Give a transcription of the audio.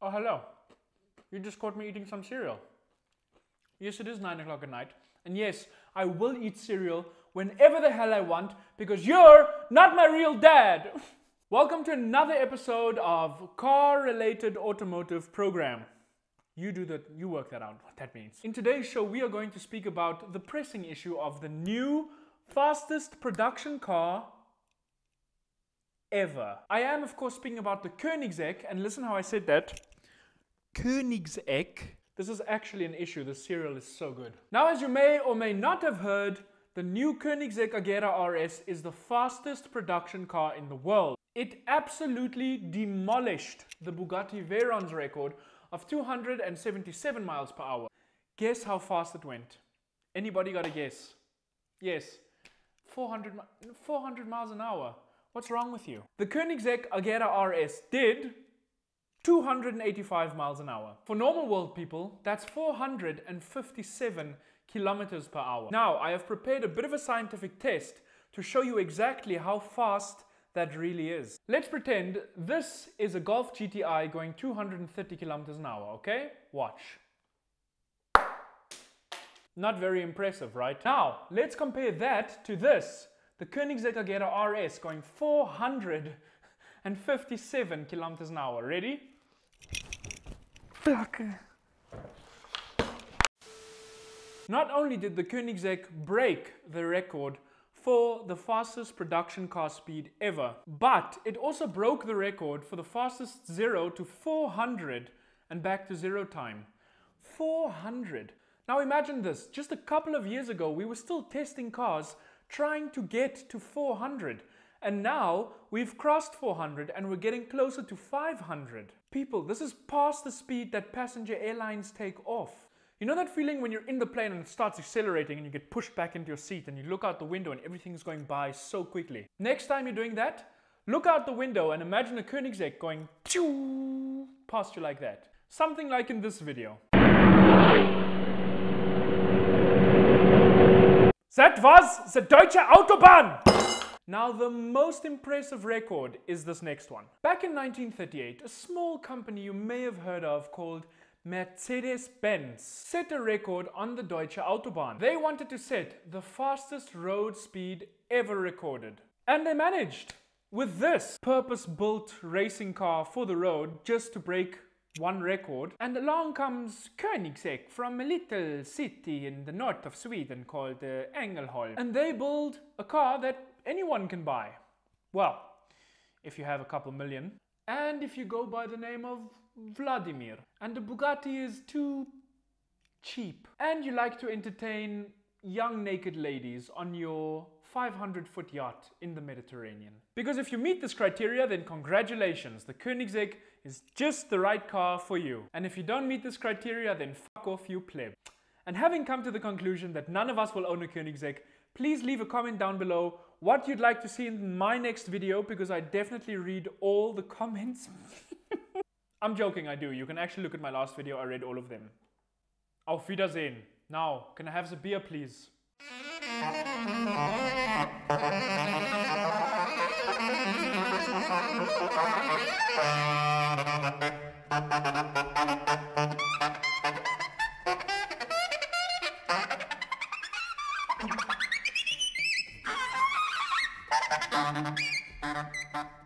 Oh, hello. You just caught me eating some cereal. Yes, it is 9 o'clock at night. And yes, I will eat cereal whenever the hell I want because you're not my real dad. Welcome to another episode of car related automotive program. You do that, you work that out, what that means. In today's show, we are going to speak about the pressing issue of the new fastest production car ever. I am, of course, speaking about the Koenigsegg, and listen how I said that. Koenigsegg. This is actually an issue. The cereal is so good. Now, as you may or may not have heard, the new Koenigsegg Agera RS is the fastest production car in the world. It absolutely demolished the Bugatti Veyron's record of 277 miles per hour. Guess how fast it went? Anybody got a guess? Yes, 400, 400 miles an hour. What's wrong with you? The Koenigsegg Agera RS did 285 miles an hour. For normal world people, that's 457 kilometers per hour. Now, I have prepared a bit of a scientific test to show you exactly how fast that really is. Let's pretend this is a Golf GTI going 230 kilometers an hour, okay? Watch. Not very impressive, right? Now, let's compare that to this. The Koenigsegg Agera RS going 457 kilometers an hour. Ready? Not only did the Koenigsegg break the record for the fastest production car speed ever, but it also broke the record for the fastest 0 to 400 and back to zero time. 400. Now imagine this, just a couple of years ago we were still testing cars trying to get to 400 and now we've crossed 400 and we're getting closer to 500. People, this is past the speed that passenger airlines take off. You know that feeling when you're in the plane and it starts accelerating and you get pushed back into your seat and you look out the window and everything's going by so quickly. Next time you're doing that, look out the window and imagine a Koenigsegg going past you like that. Something like in this video. That was the Deutsche Autobahn! Now, the most impressive record is this next one. Back in 1938, a small company you may have heard of called Mercedes-Benz set a record on the Deutsche Autobahn. They wanted to set the fastest road speed ever recorded. And they managed with this purpose-built racing car for the road just to break one record. And along comes Koenigsegg from a little city in the north of Sweden called uh, Ängelholm. And they build a car that anyone can buy. Well, if you have a couple million. And if you go by the name of Vladimir. And the Bugatti is too cheap. And you like to entertain young naked ladies on your 500 foot yacht in the Mediterranean. Because if you meet this criteria, then congratulations, the Koenigsegg is just the right car for you. And if you don't meet this criteria, then fuck off you pleb. And having come to the conclusion that none of us will own a Koenigsegg, please leave a comment down below what you'd like to see in my next video because I definitely read all the comments. I'm joking, I do. You can actually look at my last video, I read all of them. Auf Wiedersehen. Now, can I have the beer, please?